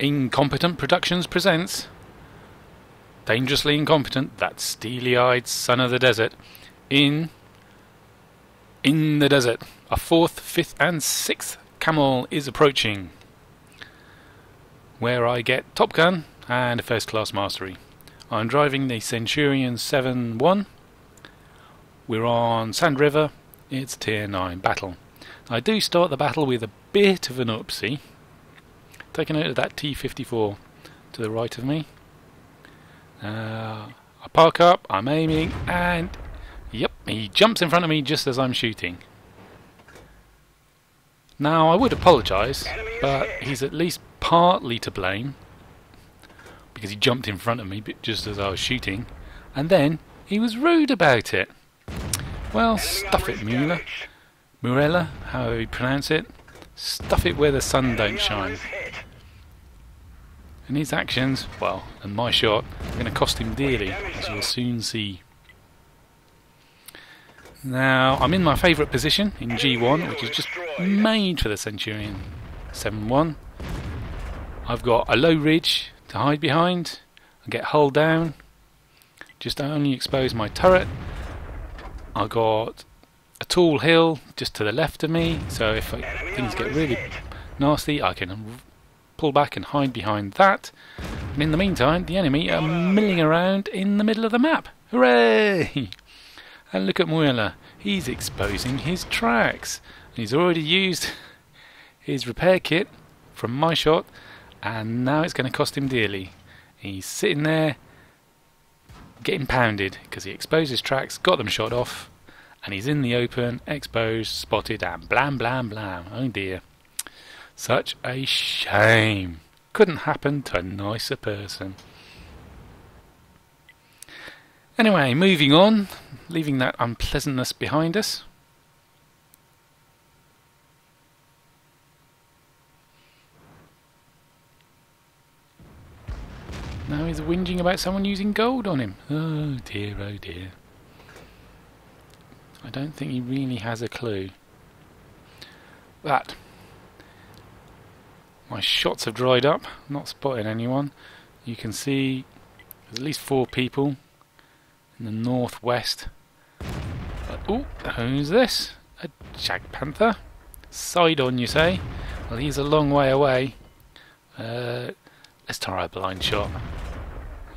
Incompetent Productions presents Dangerously Incompetent, that steely eyed son of the desert, in In the Desert. A fourth, fifth, and sixth camel is approaching, where I get Top Gun and a first class mastery. I'm driving the Centurion 7 1. We're on Sand River, it's tier 9 battle. I do start the battle with a bit of an upsie Take a note of that T-54 to the right of me. Uh, I park up, I'm aiming, and yep, he jumps in front of me just as I'm shooting. Now, I would apologise, but he's at least partly to blame because he jumped in front of me just as I was shooting, and then he was rude about it. Well, stuff it, Mueller. Murella, however you pronounce it. Stuff it where the sun don't shine. And his actions, well, and my shot, are going to cost him dearly, as you'll soon see. Now, I'm in my favourite position in G1, which is just made for the Centurion 7-1. I've got a low ridge to hide behind, I get hull down, just only expose my turret. I've got a tall hill just to the left of me, so if things get really nasty, I can pull back and hide behind that. And in the meantime, the enemy are milling around in the middle of the map. Hooray! And look at Mueller. He's exposing his tracks. He's already used his repair kit from my shot, and now it's going to cost him dearly. He's sitting there getting pounded because he exposed his tracks, got them shot off, and he's in the open, exposed, spotted, and blam blam blam. Oh dear. Such a shame. Couldn't happen to a nicer person. Anyway, moving on, leaving that unpleasantness behind us. Now he's whinging about someone using gold on him. Oh dear, oh dear. I don't think he really has a clue. That my shots have dried up, not spotting anyone. You can see there's at least four people in the northwest. Oh, who's this? A Jag Panther? Side on, you say? Well, he's a long way away. Uh, let's try a blind shot.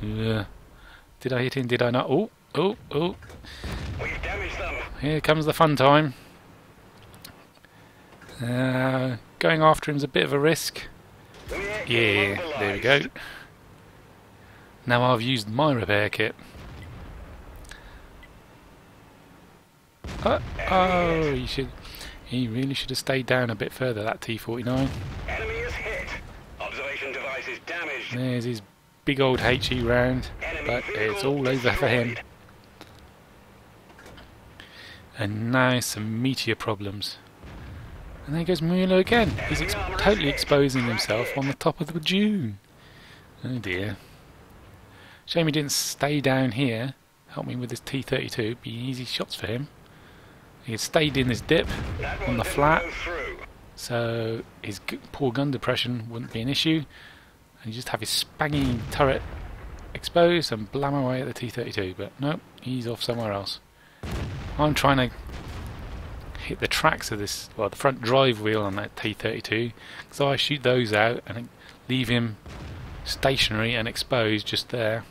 Uh, did I hit him? Did I not? Oh, oh, oh. Here comes the fun time. Uh, going after him's a bit of a risk. Yeah, there we go. Now I've used my repair kit. Uh, oh, he should. He really should have stayed down a bit further. That T49. Enemy is hit. Observation device is damaged. There's his big old HE round, but it's all over for him. And now some meteor problems. And there goes Mueller again. He's ex totally exposing himself on the top of the dune. Oh dear. Shame he didn't stay down here. Help me with this T-32. Be easy shots for him. He had stayed in this dip on the flat. So his poor gun depression wouldn't be an issue. And you just have his spangy turret exposed and blam away at the T-32. But nope, he's off somewhere else. I'm trying to hit the tracks of this, well, the front drive wheel on that T32. So I shoot those out and leave him stationary and exposed just there.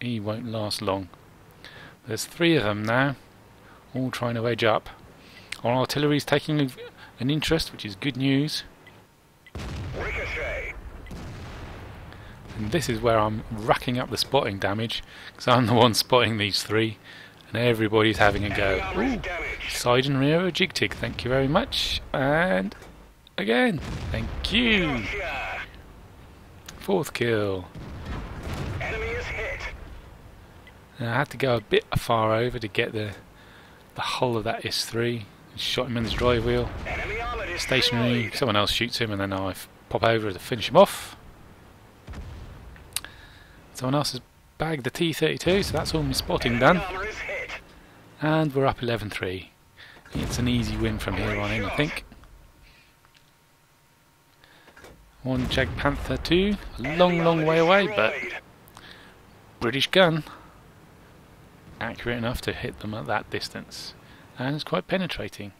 He won't last long. There's three of them now, all trying to edge up. Our artillery's taking an interest, which is good news. Ricochet. And this is where I'm racking up the spotting damage, because I'm the one spotting these three, and everybody's having a go. Ooh. Side and rear a jig tig, thank you very much. And again, thank you. Fourth kill. Now, I had to go a bit far over to get the the hull of that S3. Shot him in his drive wheel. Stationary. Someone else shoots him, and then I pop over to finish him off. Someone else has bagged the T32, so that's all my spotting done. And we're up 11-3. It's an easy win from here on in, I think. One Jagdpanther 2, a long, long way away, but British gun. Accurate enough to hit them at that distance. And it's quite penetrating.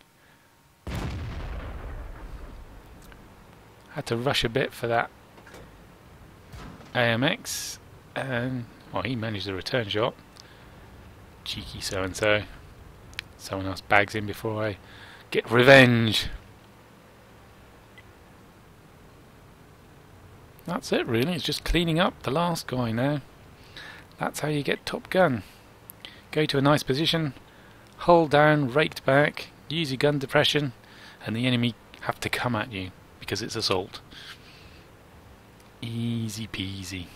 Had to rush a bit for that AMX, and well, he managed the return shot. Cheeky so and so. Someone else bags in before I get revenge. That's it really, it's just cleaning up the last guy now. That's how you get Top Gun. Go to a nice position, hull down, raked back, use your gun depression, and the enemy have to come at you because it's assault. Easy peasy.